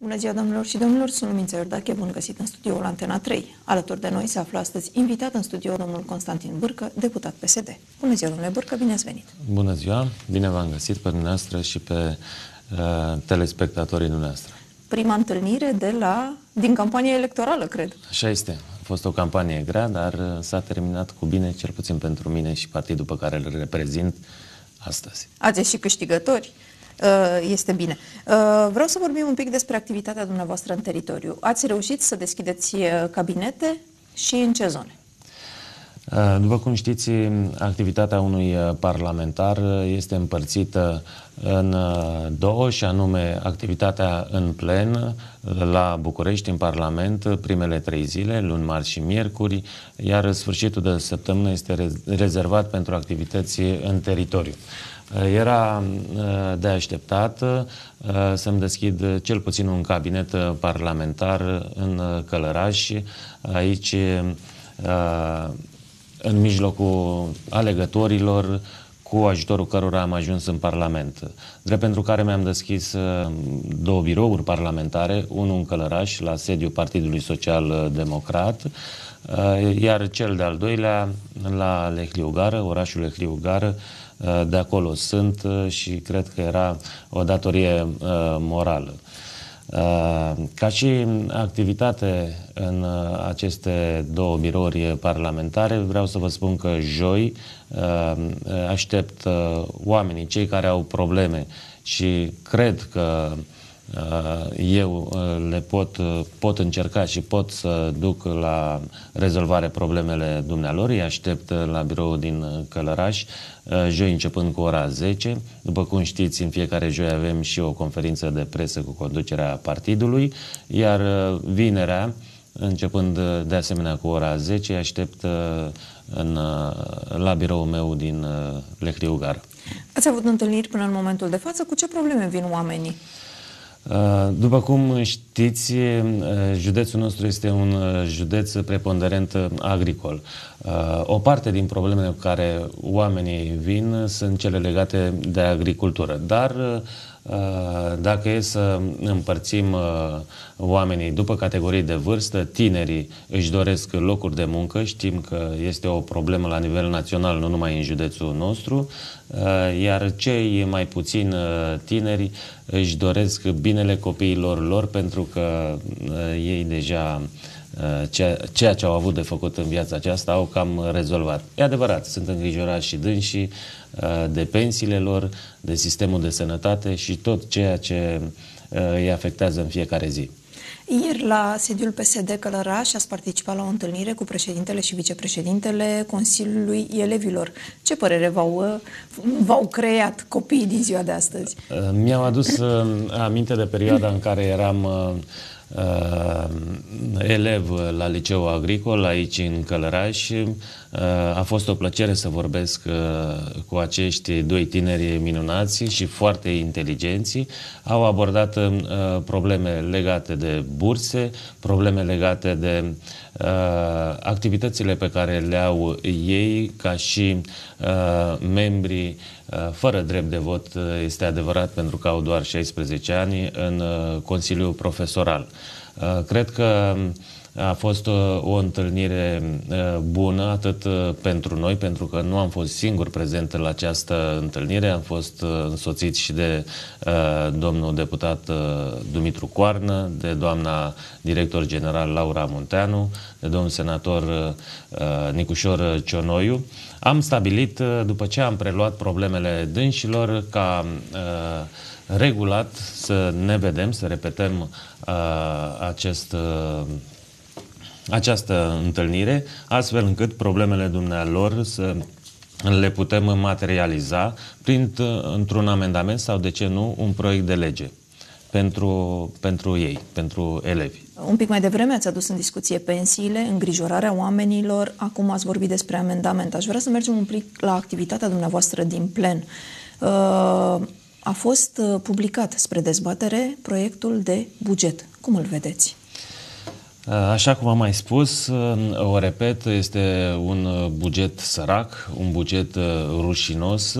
Bună ziua, domnilor și domnilor, sunt Lumința Iordache, bun găsit în studioul Antena 3. Alături de noi se află astăzi invitat în studio domnul Constantin Bârcă, deputat PSD. Bună ziua, domnule Bârcă, bine ați venit! Bună ziua, bine v-am găsit pe dumneavoastră și pe uh, telespectatorii dumneavoastră. Prima întâlnire de la, din campania electorală, cred. Așa este. A fost o campanie grea, dar uh, s-a terminat cu bine, cel puțin pentru mine și partidul pe care îl reprezint astăzi. Ați și câștigători. Uh, este bine. Uh, vreau să vorbim un pic despre activitatea dumneavoastră în teritoriu. Ați reușit să deschideți uh, cabinete și în ce zone? După cum știți, activitatea unui parlamentar este împărțită în două, și anume activitatea în plen la București, în Parlament, primele trei zile, luni, marți și miercuri, iar sfârșitul de săptămână este rezervat pentru activități în teritoriu. Eh, era eh, de așteptat eh, să-mi deschid cel puțin un cabinet parlamentar în Călăraș, aici în mijlocul alegătorilor, cu ajutorul cărora am ajuns în Parlament. Drept pentru care mi-am deschis două birouri parlamentare, unul în Călăraș, la sediul Partidului Social Democrat, iar cel de-al doilea la Lehliugară, orașul Lehliugară, Uh, de acolo sunt uh, și cred că era o datorie uh, morală. Ca și activitate în aceste două birouri parlamentare, vreau să vă spun că joi aștept oamenii, cei care au probleme și cred că eu le pot, pot încerca și pot să duc la rezolvare problemele dumnealor. Îi aștept la birou din Călăraș Uh, joi începând cu ora 10. După cum știți, în fiecare joi avem și o conferință de presă cu conducerea partidului, iar uh, vinerea, începând uh, de asemenea cu ora 10, aștept în, la biroul meu din Lecriugar. Ați avut întâlniri până în momentul de față? Cu ce probleme vin oamenii? Uh, după cum știți, uh, județul nostru este un uh, județ preponderent agricol. O parte din problemele cu care oamenii vin sunt cele legate de agricultură, dar dacă e să împărțim oamenii după categorii de vârstă, tinerii își doresc locuri de muncă, știm că este o problemă la nivel național, nu numai în județul nostru, iar cei mai puțin tineri își doresc binele copiilor lor pentru că ei deja ceea ce au avut de făcut în viața aceasta au cam rezolvat. E adevărat, sunt îngrijorați și dânsii de pensiile lor, de sistemul de sănătate și tot ceea ce îi afectează în fiecare zi. Ieri la sediul PSD Călăraș ați participat la o întâlnire cu președintele și vicepreședintele Consiliului Elevilor. Ce părere v-au, v-au creat copiii din ziua de astăzi? Mi-au adus aminte de perioada în care eram uh, elev la liceu agricol aici în Călăraș. Uh, a fost o plăcere să vorbesc uh, cu acești doi tineri minunați și foarte inteligenți. Au abordat uh, probleme legate de burse, probleme legate de uh, activitățile pe care le au ei ca și uh, membrii uh, fără drept de vot, este adevărat pentru că au doar 16 ani în Consiliul Profesoral. Cred că a fost o, uh, o întâlnire uh, bună atât uh, pentru noi, pentru că nu am fost singur prezent la această întâlnire, am fost însoțit și de uh, domnul deputat uh, Dumitru Coarnă, de doamna director general Laura Munteanu, de domnul senator uh, Nicușor Cionoiu. Am stabilit, după ce am preluat problemele dânșilor, ca uh, regulat să ne vedem, să repetăm uh, acest uh, această întâlnire, astfel încât problemele dumnealor să le putem materializa prin, într-un amendament sau, de ce nu, un proiect de lege pentru, pentru ei, pentru elevi. Un pic mai devreme ați adus în discuție pensiile, îngrijorarea oamenilor, acum ați vorbit despre amendament. Aș vrea să mergem un pic la activitatea dumneavoastră din plen. Uh, a fost uh, publicat spre dezbatere proiectul de buget. Cum îl vedeți? Așa cum am mai spus, o repet, este un buget sărac, un buget rușinos.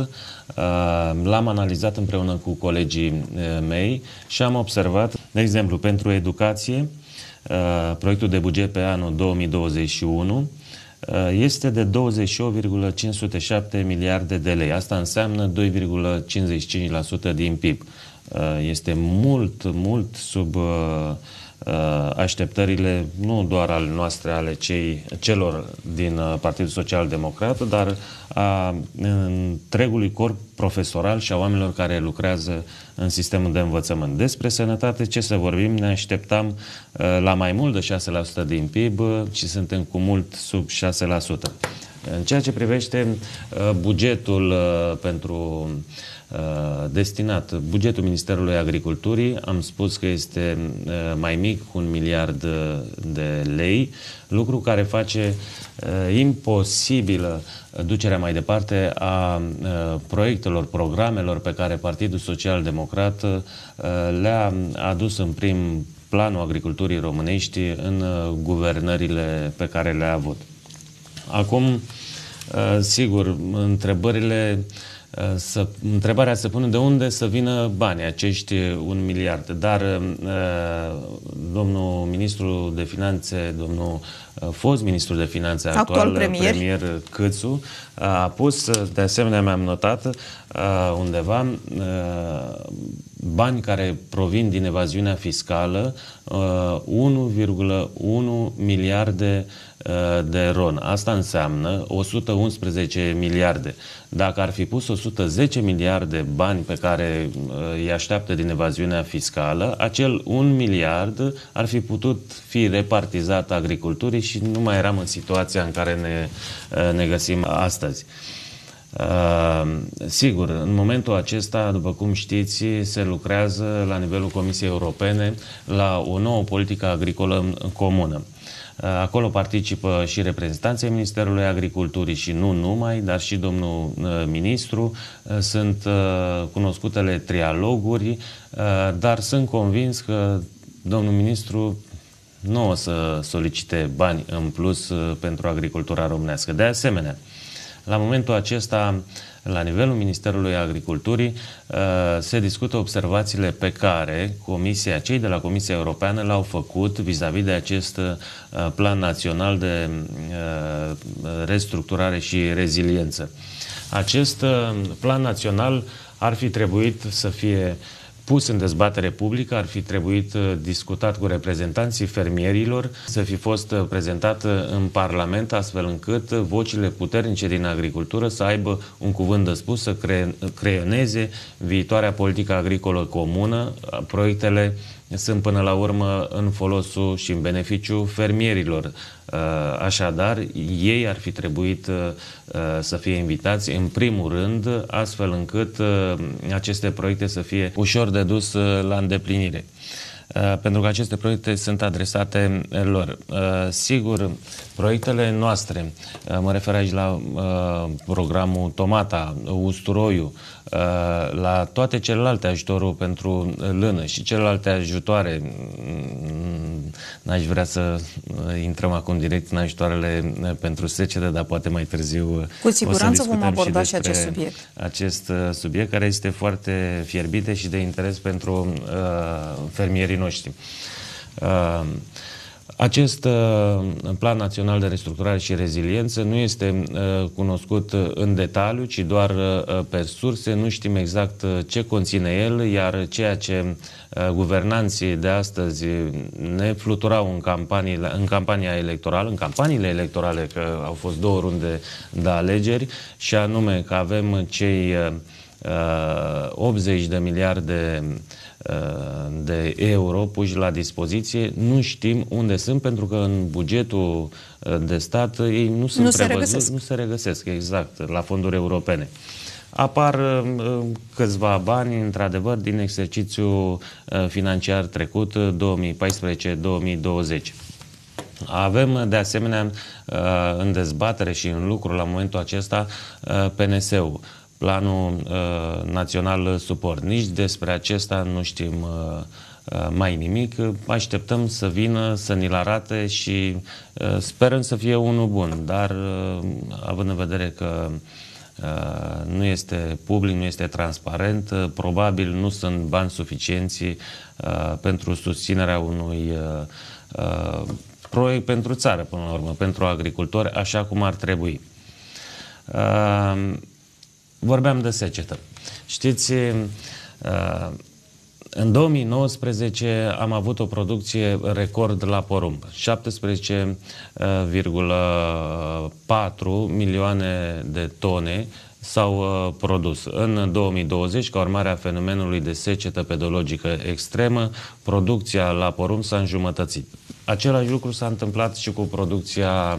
L-am analizat împreună cu colegii mei și am observat, de exemplu, pentru educație, proiectul de buget pe anul 2021 este de 28,507 miliarde de lei. Asta înseamnă 2,55% din PIB. Este mult, mult sub Uh, așteptările nu doar ale noastre, ale cei, celor din uh, Partidul Social Democrat, dar a întregului corp profesoral și a oamenilor care lucrează în sistemul de învățământ. Despre sănătate, ce să vorbim, ne așteptam uh, la mai mult de 6% din PIB și suntem cu mult sub 6%. În ceea ce privește bugetul pentru Uh, destinat bugetul Ministerului Agriculturii, am spus că este uh, mai mic cu un miliard de lei, lucru care face uh, imposibilă ducerea mai departe a proiectelor, programelor pe care Partidul Social Democrat le-a adus în prim planul agriculturii românești în guvernările pe care le-a avut. Acum, sigur, întrebările Uh, să, întrebarea se pune de unde să vină banii, acești un miliard. Dar uh, domnul ministru de finanțe, domnul uh, fost ministru de finanțe, actual, actual premier. premier Câțu, a pus, de asemenea mi-am notat undeva, bani care provin din evaziunea fiscală, 1,1 miliarde de ron. Asta înseamnă 111 miliarde. Dacă ar fi pus 110 miliarde bani pe care uh, îi așteaptă din evaziunea fiscală, acel 1 miliard ar fi putut fi repartizat agriculturii și nu mai eram în situația în care ne, uh, ne găsim astăzi. Uh, sigur, în momentul acesta, după cum știți, se lucrează la nivelul Comisiei Europene la o nouă politică agricolă comună. Uh, acolo participă și reprezentanții Ministerului Agriculturii și nu numai, dar și domnul uh, ministru. Uh, sunt cunoscutele trialoguri, dar sunt convins că domnul ministru nu o să solicite bani în plus pentru agricultura românească. De asemenea, la momentul acesta, la nivelul Ministerului Agriculturii, uh, se discută observațiile pe care Comisia, cei de la Comisia Europeană le-au făcut vis-a-vis -vis de acest uh, plan național de uh, restructurare și reziliență. Acest plan național ar fi trebuit să fie uh, pus în dezbatere publică, ar fi trebuit uh, discutat cu reprezentanții fermierilor, să fi fost uh, prezentat uh, în Parlament, astfel încât vocile puternice din agricultură să aibă un cuvânt de spus, să cre- creioneze viitoarea politică agricolă comună, proiectele sunt până la urmă în folosul și în beneficiu fermierilor. Uh, așadar, ei ar fi trebuit uh, uh, să fie invitați în primul rând, astfel încât aceste proiecte să fie ușor de dus la îndeplinire. Pentru că aceste proiecte sunt adresate lor. Sigur, proiectele noastre, mă refer aici la programul Tomata, Usturoiu, Uh, la toate celelalte ajutorul pentru lână și celelalte ajutoare, mm, n-aș vrea să uh, intrăm acum direct în ajutoarele uh, pentru secere, dar poate mai târziu Cu siguranță vom aborda și, și acest subiect. Acest subiect care este foarte fierbinte și de interes pentru uh, fermierii noștri. Uh, acest uh, plan național de restructurare și reziliență nu este uh, cunoscut în detaliu, ci doar uh, pe surse. Nu știm exact ce conține el, iar ceea ce guvernanții de astăzi ne fluturau în, campanii, în campania electorală, în campaniile electorale, că au fost două runde de alegeri, și anume că avem cei 80 de miliarde Uh, de euro puși la dispoziție. Nu știm unde sunt, pentru că în bugetul uh, de stat ei nu sunt nu prevăzuți, se nu se regăsesc, exact, la fonduri europene. Apar uh, câțiva bani, într-adevăr, din exercițiul financiar trecut, 2014-2020. Avem, de asemenea, în dezbatere și în lucru la momentul acesta PNS-ul planul uh, național suport. Nici despre acesta nu știm uh, mai nimic. Așteptăm să vină, să ni-l arate și sperăm să fie unul bun, dar având în vedere că nu este public, nu este transparent, probabil nu sunt bani suficienți pentru susținerea unui proiect pentru țară, până la urmă, pentru agricultori, așa cum ar trebui. Vorbeam de secetă. Știți, în 2019 am avut o producție record la porumb, 17,4 milioane de tone s-au uh, produs. În 2020, ca urmare a fenomenului de secetă pedologică extremă, producția la porumb s-a înjumătățit. Același lucru s-a întâmplat și cu producția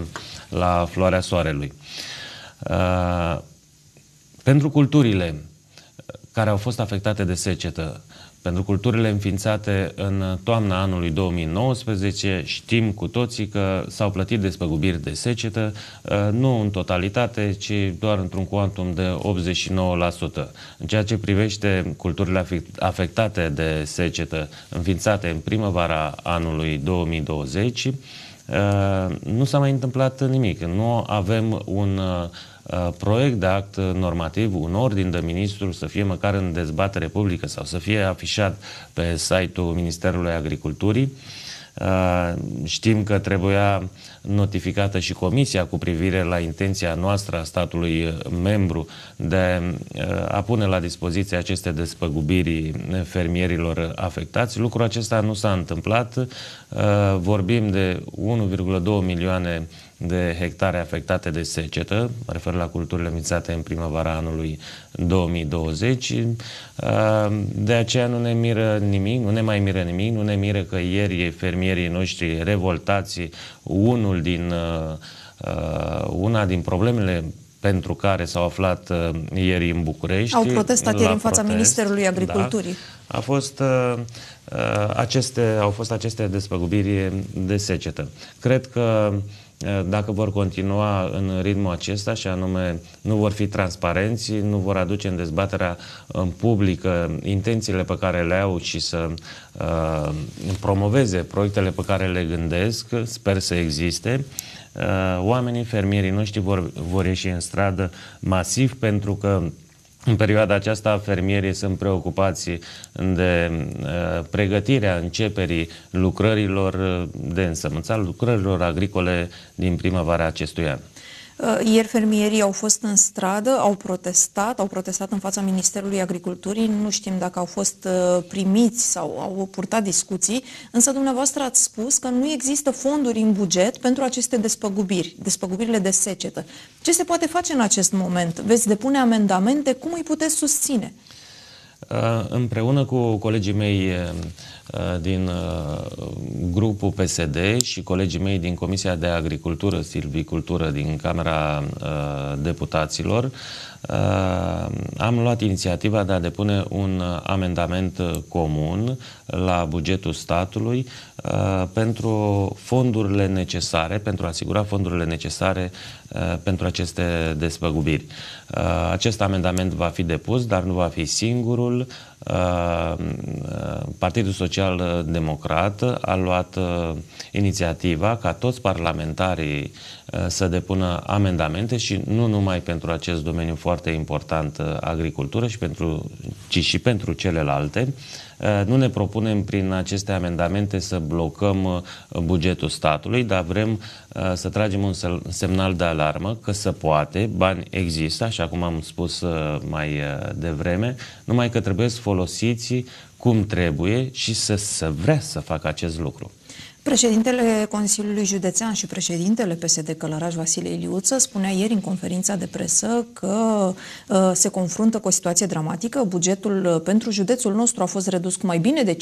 la floarea soarelui. Uh, pentru culturile care au fost afectate de secetă, pentru culturile înființate în toamna anului 2019 știm cu toții că s-au plătit despăgubiri de secetă, uh, nu în totalitate, ci doar într-un cuantum de 89%. În ceea ce privește culturile afectate de secetă înființate în primăvara anului 2020, uh, nu s-a mai întâmplat nimic. Nu avem un uh, Uh, proiect de act normativ, un ordin de ministru să fie măcar în dezbatere publică sau să fie afișat pe site-ul Ministerului Agriculturii. Uh, știm că trebuia notificată și comisia cu privire la intenția noastră a statului membru de uh, a pune la dispoziție aceste despăgubiri fermierilor afectați. Lucrul acesta nu s-a întâmplat. Vorbim de 1,2 milioane de hectare afectate de secetă, mă refer la culturile mițate în primăvara anului 2020. Uh, de aceea nu ne miră nimic, nu ne mai miră nimic, nu ne miră că ieri fermierii noștri revoltați, unul din, uh, uh, una din problemele pentru care s-au aflat ieri în București. Au protestat ieri în fața protest, Ministerului da. Agriculturii. Da, a fost, uh, aceste, au fost aceste despăgubiri de secetă. Cred că Eh, dacă vor continua în ritmul acesta și anume nu vor fi transparenți, nu vor aduce în dezbaterea în publică intențiile pe care le au și să uh, promoveze proiectele pe care le gândesc, sper să existe, uh, oamenii, fermierii noștri vor, vor ieși în stradă masiv pentru că în perioada aceasta, fermierii sunt preocupați de uh, pregătirea începerii lucrărilor de însămânțare, lucrărilor agricole din primăvara acestui an. Uh, ieri fermierii au fost în stradă, au protestat, au protestat în fața Ministerului Agriculturii, nu știm dacă au fost uh, primiți sau au purtat discuții, însă dumneavoastră ați spus că nu există fonduri în buget pentru aceste despăgubiri, despăgubirile de secetă. Ce se poate face în acest moment? Veți depune amendamente? Cum îi puteți susține? Uh, împreună cu colegii mei Uh, din uh, grupul PSD și colegii mei din Comisia de Agricultură, Silvicultură din Camera uh, Deputaților, am luat inițiativa de a depune un amendament comun la bugetul statului pentru fondurile necesare, pentru a asigura fondurile necesare pentru aceste despăgubiri. Acest amendament va fi depus, dar nu va fi singurul. Partidul Social Social Democrat a luat uh, inițiativa ca toți parlamentarii uh, să depună amendamente și nu numai pentru acest domeniu foarte important, uh, agricultură, și pentru, ci și pentru celelalte. Nu ne propunem prin aceste amendamente să blocăm bugetul statului, dar vrem să tragem un semnal de alarmă că se poate, bani există, așa cum am spus mai devreme, numai că trebuie să folosiți cum trebuie și să, să vrea să facă acest lucru. Președintele Consiliului Județean și președintele PSD Călăraș Vasile Iliuță spunea ieri în conferința de presă că uh, se confruntă cu o situație dramatică. Bugetul uh, pentru județul nostru a fost redus cu mai bine de 50%,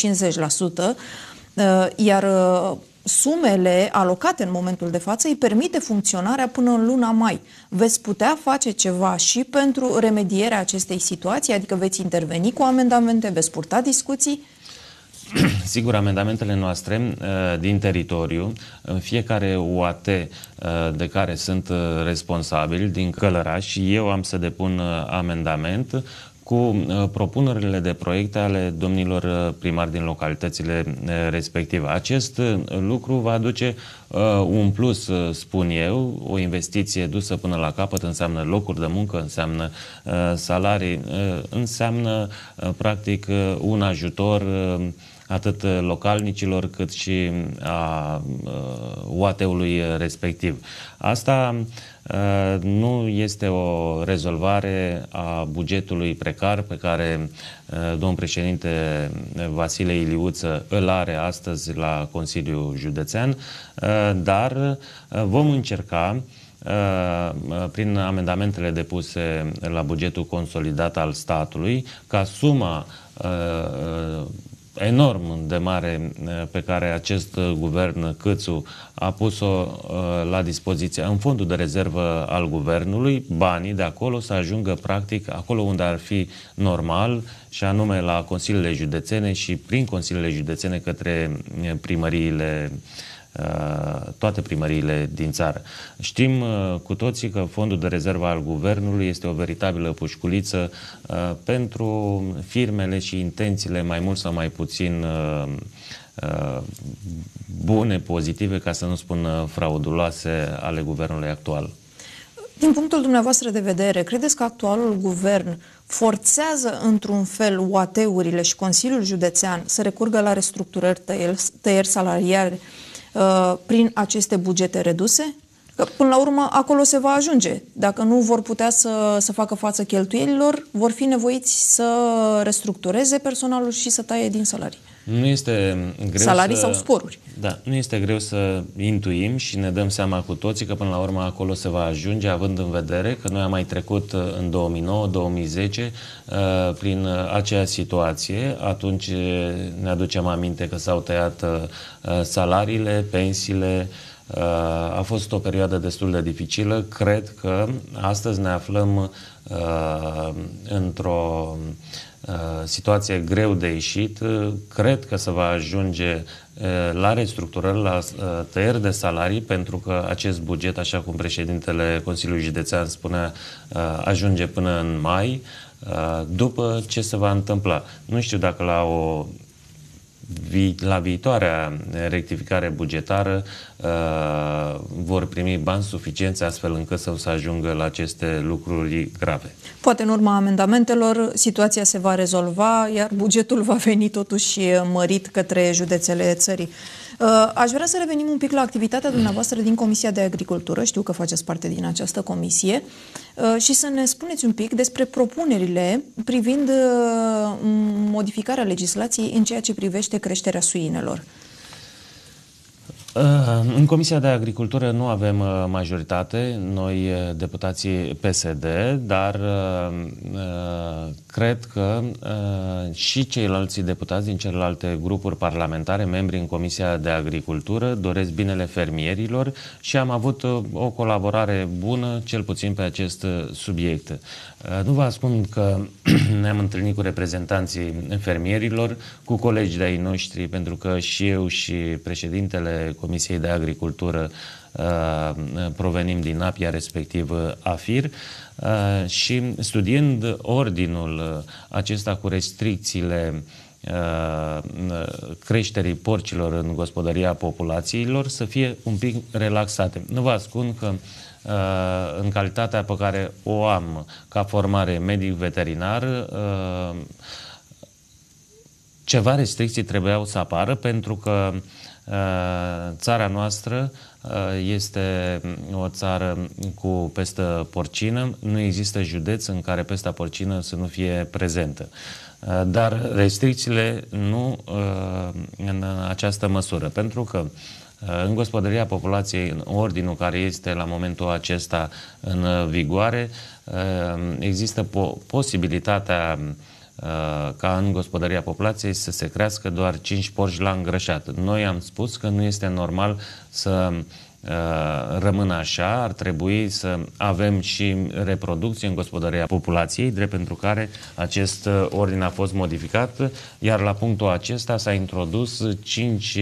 uh, iar uh, sumele alocate în momentul de față îi permite funcționarea până în luna mai. Veți putea face ceva și pentru remedierea acestei situații, adică veți interveni cu amendamente, veți purta discuții? Sigur, amendamentele noastre uh, din teritoriu, în fiecare UAT uh, de care sunt uh, responsabili din Călăraș și eu am să depun amendament cu uh, propunerile de proiecte ale domnilor uh, primari din localitățile uh, respective. Acest lucru va aduce un plus, spun eu, o investiție dusă până la capăt, înseamnă locuri de muncă, înseamnă salarii, înseamnă practic un ajutor atât localnicilor cât și a UAT-ului respectiv. Asta nu este o rezolvare a bugetului precar pe care domnul președinte Vasile Iliuță îl are astăzi la Consiliul Județean, dar vom încerca prin amendamentele depuse la bugetul consolidat al statului ca suma enorm de mare eh, pe care acest guvern Câțu a pus-o eh, la dispoziție. În fondul de rezervă al guvernului, banii de acolo să ajungă practic acolo unde ar fi normal și anume la consiliile județene și prin consiliile județene către eh, primăriile uh, Uh, toate primăriile din țară. Știm uh, cu toții că fondul de rezervă al guvernului este o veritabilă pușculiță uh, pentru firmele și intențiile mai mult sau mai puțin bune, pozitive, ca să nu spun frauduloase ale guvernului actual. Din punctul dumneavoastră de vedere, credeți că actualul guvern forțează într-un fel UAT-urile și Consiliul Județean să recurgă la restructurări, tăieri, tăieri salariale Uh, prin aceste bugete reduse? Că, până la urmă, acolo se va ajunge. Dacă nu vor putea să, să facă față cheltuielilor, vor fi nevoiți să restructureze personalul și să taie din salarii. Nu este greu Salarii să, sau sporuri. Da, nu este greu să intuim și ne dăm seama cu toții că până la urmă acolo se va ajunge, având în vedere că noi am mai trecut uh, în 2009-2010 uh, prin aceea situație. Atunci ne aducem aminte că s-au tăiat salariile, pensiile, a fost o perioadă destul de dificilă. Cred că astăzi ne aflăm uh, într-o uh, situație greu de ieșit. Cred că se va ajunge uh, la restructurări, la uh, tăieri de salarii, pentru că acest buget, așa cum președintele Consiliului Județean spunea, uh, ajunge până în mai, uh, după ce se va întâmpla. Nu știu dacă la o la viitoarea rectificare bugetară uh, vor primi bani suficienți astfel încât să se ajungă la aceste lucruri grave. Poate în urma amendamentelor situația se va rezolva, iar bugetul va veni totuși mărit către județele țării. Uh, aș vrea să revenim un pic la activitatea dumneavoastră din Comisia de Agricultură, știu că faceți parte din această comisie, uh, și să ne spuneți un pic despre propunerile privind uh, modificarea legislației în ceea ce privește creșterea suinelor. Uh, în Comisia de Agricultură nu avem uh, majoritate, noi uh, deputații PSD, dar cred că și ceilalți deputați din celelalte grupuri parlamentare, membri în Comisia de Agricultură, doresc binele fermierilor și am avut o colaborare bună, cel puțin pe acest subiect. Nu vă spun că ne-am întâlnit cu reprezentanții fermierilor, cu colegi de-ai noștri, pentru că și eu și președintele Comisiei de Agricultură uh, provenim din APIA, respectiv AFIR, uh, și studiind ordinul acesta cu restricțiile uh, creșterii porcilor în gospodăria populațiilor să fie un pic relaxate. Nu vă ascund că în calitatea pe care o am ca formare medic veterinar, ceva restricții trebuiau să apară pentru că Uh, țara noastră uh, este o țară cu pestă porcină. Nu există județ în care pesta porcină să nu fie prezentă. Uh, dar restricțiile nu în această măsură, pentru că în gospodăria populației, în ordinul care este la momentul acesta în vigoare, există po- posibilitatea Uh, ca în gospodăria populației să se crească doar 5 porci la îngrășat. Noi am spus că nu este normal să rămână așa, ar trebui să avem și reproducție în gospodăria populației, drept pentru care acest ordin a fost modificat, iar la punctul acesta s-a introdus 5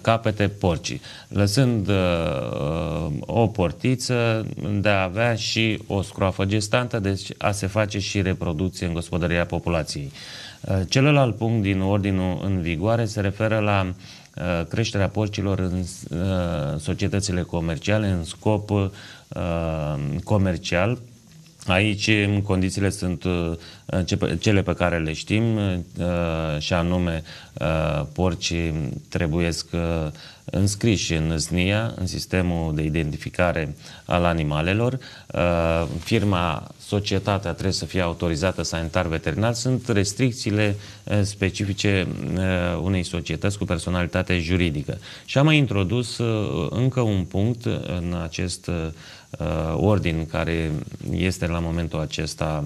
capete porcii, lăsând uh, o portiță de a avea și o scroafă gestantă, deci a se face și reproducție în gospodăria populației. Uh, celălalt punct din ordinul în vigoare se referă la uh, creșterea porcilor în uh, societățile comerciale în scop uh, comercial Aici condițiile sunt uh, cele pe care le știm uh, și anume uh, porcii trebuiesc înscriși în SNIA, în sistemul de identificare al animalelor. Firma, societatea trebuie să fie autorizată sanitar veterinar. Sunt restricțiile specifice unei societăți cu personalitate juridică. Și am mai introdus încă un punct în acest Uh, ordin care este la momentul acesta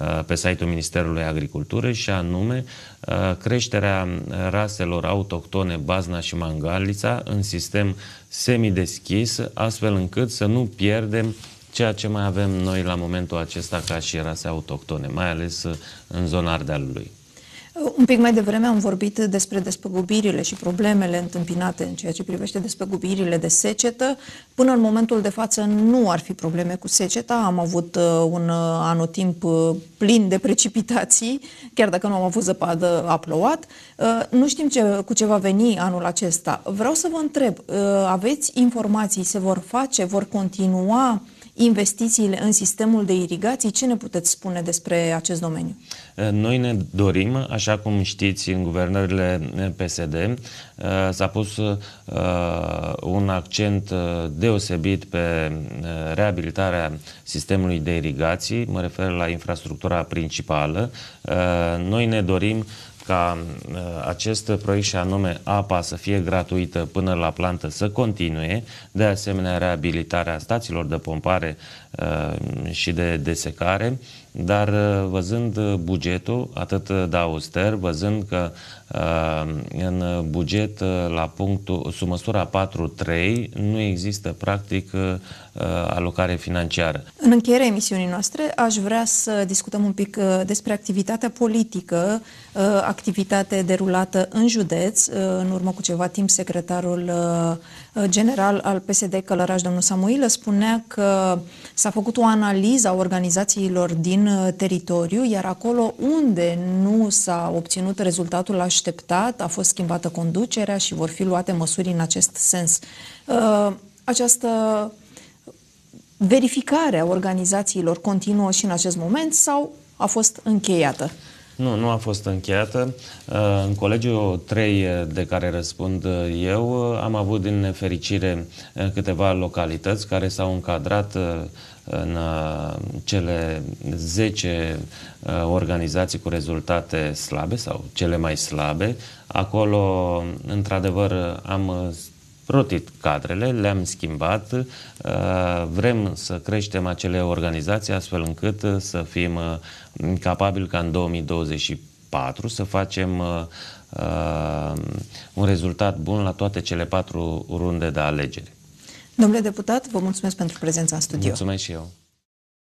uh, pe site-ul Ministerului Agriculturii și anume uh, creșterea raselor autohtone Bazna și Mangalița în sistem semideschis, astfel încât să nu pierdem ceea ce mai avem noi la momentul acesta ca și rase autohtone, mai ales în zona Ardealului. Un pic mai devreme am vorbit despre despăgubirile și problemele întâmpinate în ceea ce privește despăgubirile de secetă. Până în momentul de față nu ar fi probleme cu seceta. Am avut uh, un uh, anotimp uh, plin de precipitații, chiar dacă nu am avut zăpadă, a plouat. Nu știm ce, cu ce va veni anul acesta. Vreau să vă întreb, aveți informații, se vor face, vor continua investițiile în sistemul de irigații. Ce ne puteți spune despre acest domeniu? Noi ne dorim, așa cum știți, în guvernările PSD uh, s-a pus uh, un accent uh, deosebit pe reabilitarea sistemului de irigații, mă refer la infrastructura principală. Noi ne dorim ca uh, acest proiect și anume apa să fie gratuită până la plantă să continue, de asemenea reabilitarea stațiilor de pompare uh, și de desecare, dar uh, văzând bugetul atât de auster, văzând că în buget la punctul, sub măsura 4.3 nu există practic alocare financiară. În încheierea emisiunii noastre aș vrea să discutăm un pic despre activitatea politică, activitate derulată în județ. În urmă cu ceva timp, secretarul general al PSD Călăraș, domnul Samuilă, spunea că s-a făcut o analiză a organizațiilor din teritoriu, iar acolo unde nu s-a obținut rezultatul așteptat, a fost schimbată conducerea și vor fi luate măsuri în acest sens. Uh, această verificare a organizațiilor continuă și în acest moment sau a fost încheiată? Nu, nu a fost încheiată. Uh, în colegiul 3 de care răspund eu am avut din nefericire câteva localități care s-au încadrat în uh, cele 10 uh, organizații cu rezultate slabe sau cele mai slabe. Acolo, într-adevăr, am rotit cadrele, le-am schimbat, uh, vrem să creștem acele organizații astfel încât să fim capabili ca în 2024 să facem un rezultat bun la toate cele patru runde de alegeri. Domnule deputat, vă mulțumesc pentru prezența în studio. Mulțumesc și eu.